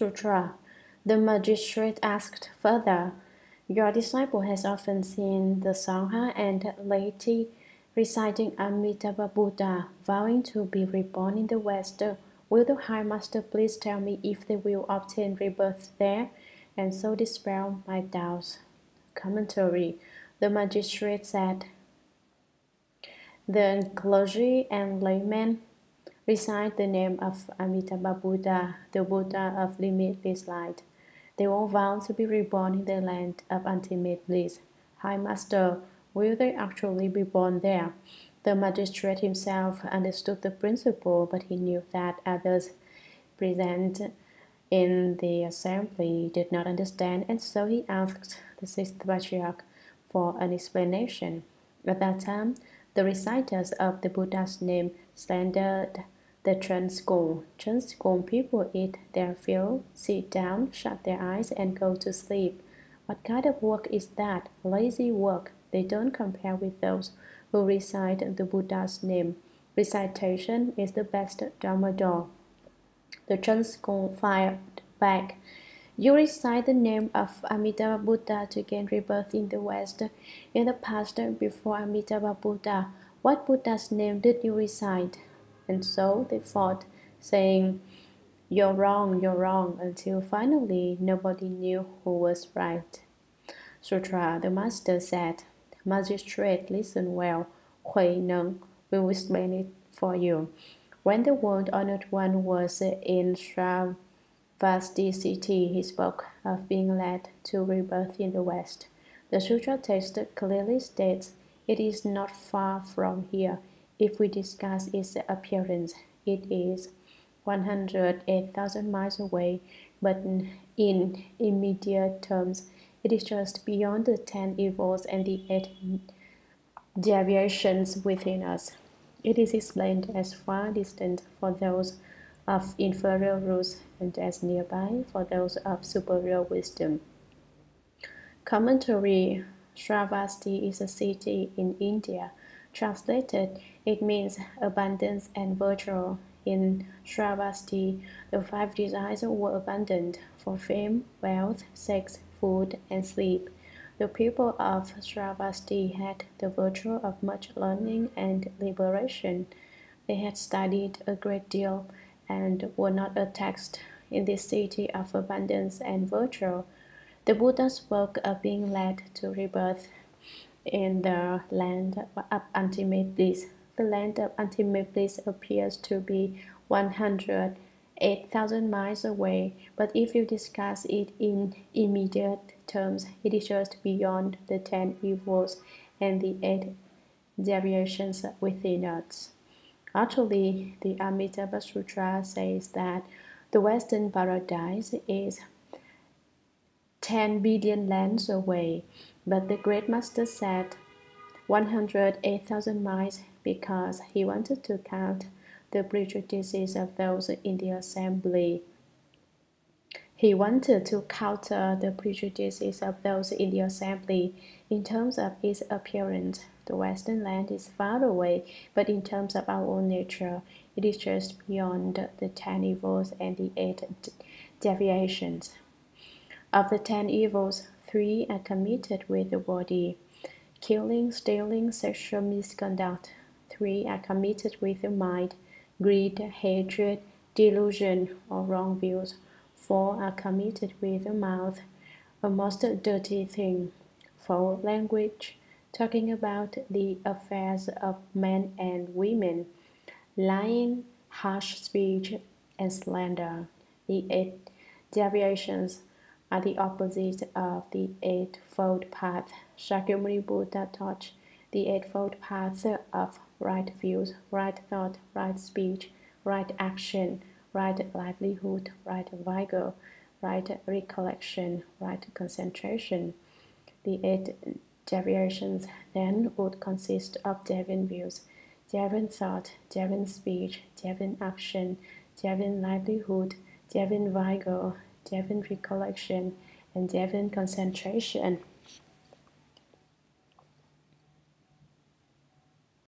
Sutra. The magistrate asked further, Your disciple has often seen the Sangha and laity reciting Amitabha Buddha, vowing to be reborn in the West. Will the High Master please tell me if they will obtain rebirth there, and so dispel my doubts? Commentary The magistrate said, The clergy and laymen recite the name of Amitabha Buddha, the Buddha of limitless light. They all vow to be reborn in the land of ultimate bliss. High Master, will they actually be born there? The magistrate himself understood the principle, but he knew that others present in the assembly did not understand, and so he asked the sixth patriarch for an explanation. At that time, the reciters of the Buddha's name slandered the. Chan school people eat their fill, sit down, shut their eyes, and go to sleep. What kind of work is that? Lazy work. They don't compare with those who recite the Buddha's name. Recitation is the best Dharma door. The school fired back. You recite the name of Amitabha Buddha to gain rebirth in the West. In the past, before Amitabha Buddha, what Buddha's name did you recite? And so they fought, saying, You're wrong, you're wrong, until finally nobody knew who was right. Sutra, the master said, Magistrate, listen well. Hui Neng will explain it for you. When the world honored one was in Shravasti city, he spoke of being led to rebirth in the West. The sutra text clearly states it is not far from here if we discuss its appearance, it is 108,000 miles away, but in immediate terms, it is just beyond the ten evils and the eight deviations within us. It is explained as far distant for those of inferior rules and as nearby for those of superior wisdom. Commentary Shravasti is a city in India. Translated, it means abundance and virtue. In Shravasti, the five desires were abundant for fame, wealth, sex, food, and sleep. The people of Shravasti had the virtue of much learning and liberation. They had studied a great deal and were not attacked in this city of abundance and virtue. The Buddha spoke of being led to rebirth in the land of bliss the land of bliss appears to be 108,000 miles away, but if you discuss it in immediate terms, it is just beyond the ten evils and the eight deviations within us. Actually, the Amitabha Sutra says that the Western paradise is 10 billion lands away, but the Great Master said 108,000 miles because he wanted to count the prejudices of those in the assembly. He wanted to counter the prejudices of those in the assembly in terms of its appearance. The Western land is far away, but in terms of our own nature, it is just beyond the ten evils and the eight deviations. Of the ten evils, three are committed with the body killing, stealing, sexual misconduct, three are committed with the mind, greed, hatred, delusion, or wrong views. Four are committed with the mouth, a most dirty thing. Four language, talking about the affairs of men and women, lying, harsh speech, and slander. The eight deviations are the opposite of the Eightfold Path. Shakyamuni Buddha taught the Eightfold Path of right views, right thought, right speech, right action, right livelihood, right vigor, right recollection, right concentration. The eight deviations then would consist of deviant views, deviant thought, deviant speech, deviant action, deviant livelihood, deviant vigor, deviant recollection, and deviant concentration.